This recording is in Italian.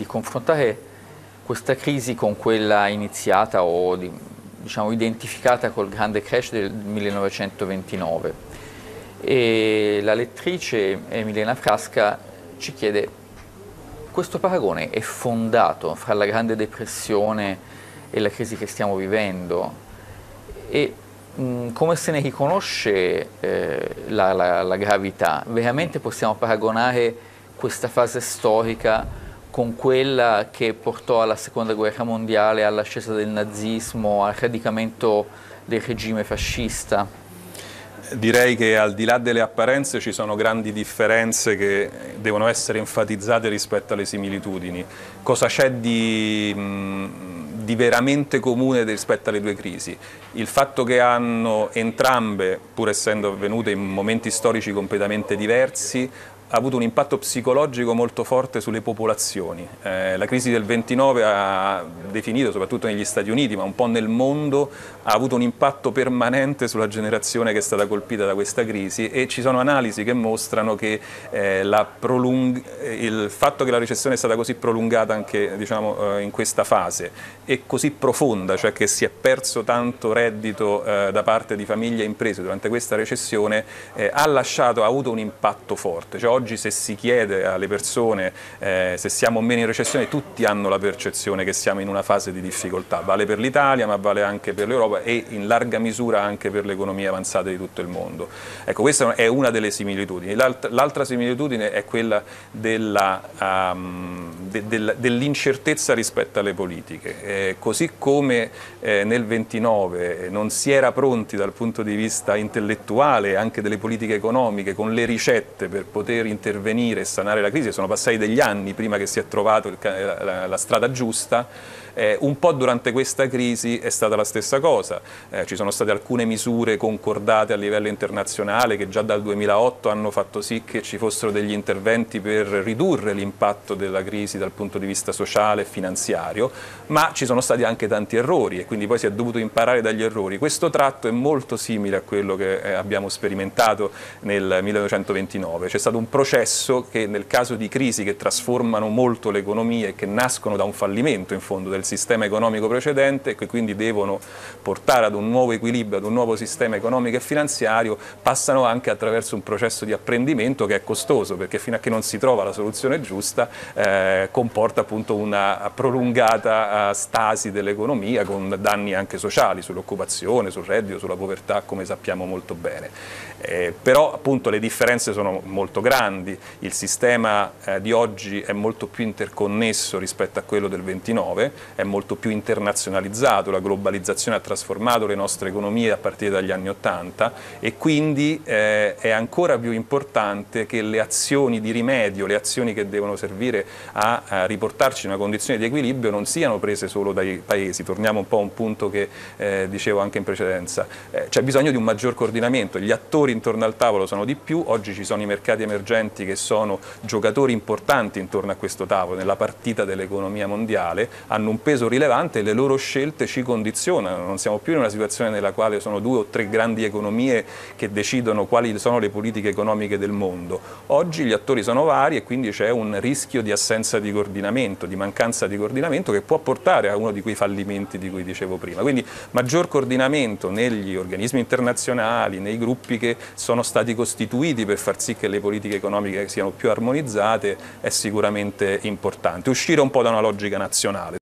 di confrontare questa crisi con quella iniziata o di, diciamo, identificata col grande crash del 1929. E la lettrice Emiliana Frasca ci chiede, questo paragone è fondato fra la Grande Depressione e la crisi che stiamo vivendo? E mh, come se ne riconosce eh, la, la, la gravità? Veramente possiamo paragonare questa fase storica con quella che portò alla seconda guerra mondiale, all'ascesa del nazismo, al radicamento del regime fascista? Direi che al di là delle apparenze ci sono grandi differenze che devono essere enfatizzate rispetto alle similitudini. Cosa c'è di, di, veramente comune rispetto alle due crisi? Il fatto che hanno entrambe, pur essendo avvenute in momenti storici completamente diversi, ha avuto un impatto psicologico molto forte sulle popolazioni. Eh, la crisi del 29 ha definito, soprattutto negli Stati Uniti, ma un po' nel mondo, ha avuto un impatto permanente sulla generazione che è stata colpita da questa crisi e ci sono analisi che mostrano che eh, il fatto che la recessione è stata così prolungata anche diciamo, eh, in questa fase e così profonda, cioè che si è perso tanto reddito eh, da parte di famiglie e imprese durante questa recessione, eh, ha lasciato, ha avuto un impatto forte. Cioè, oggi se si chiede alle persone eh, se siamo o meno in recessione, tutti hanno la percezione che siamo in una fase di difficoltà, vale per l'Italia ma vale anche per l'Europa e in larga misura anche per le economie avanzate di tutto il mondo. Ecco, questa è una delle similitudini. L'altra similitudine è quella della, um, de, de, dell'incertezza rispetto alle politiche. Eh, così come eh, nel 29 non si era pronti dal punto di vista intellettuale anche delle politiche economiche con le ricette per poter intervenire e sanare la crisi, sono passati degli anni prima che si è trovato la, la, la strada giusta, eh, un po' durante questa crisi è stata la stessa cosa, eh, ci sono state alcune misure concordate a livello internazionale che già dal 2008 hanno fatto sì che ci fossero degli interventi per ridurre l'impatto della crisi dal punto di vista sociale e finanziario, ma ci sono stati anche tanti errori e quindi poi si è dovuto imparare dagli errori. Questo tratto è molto simile a quello che eh, abbiamo sperimentato nel 1929, c'è stato un processo che nel caso di crisi che trasformano molto l'economia e che nascono da un fallimento in fondo del sistema economico precedente e che quindi devono portare ad un nuovo equilibrio, ad un nuovo sistema economico e finanziario, passano anche attraverso un processo di apprendimento che è costoso perché fino a che non si trova la soluzione giusta eh, comporta appunto una prolungata uh, stasi dell'economia con danni anche sociali sull'occupazione, sul reddito, sulla povertà come sappiamo molto bene. Eh, però appunto le differenze sono molto grandi, il sistema eh, di oggi è molto più interconnesso rispetto a quello del 29, è molto più internazionalizzato, la globalizzazione ha trasformato le nostre economie a partire dagli anni 80 e quindi eh, è ancora più importante che le azioni di rimedio, le azioni che devono servire a, a, riportarci in una condizione di equilibrio non siano prese solo dai paesi, torniamo un po' a un punto che eh, dicevo anche in precedenza, eh, c'è bisogno di un maggior coordinamento, gli attori intorno al tavolo sono di più, oggi ci sono i mercati emergenti che sono giocatori importanti intorno a questo tavolo, nella partita dell'economia mondiale, hanno un peso rilevante e le loro scelte ci condizionano, non siamo più in una situazione nella quale sono due o tre grandi economie che decidono quali sono le politiche economiche del mondo. Oggi gli attori sono vari e quindi c'è un rischio di assenza di coordinamento, di mancanza di coordinamento che può portare a uno di quei fallimenti di cui dicevo prima. Quindi maggior coordinamento negli organismi internazionali, nei gruppi che sono stati costituiti per far sì che le politiche economiche siano più armonizzate è sicuramente importante. Uscire un po' da una logica nazionale.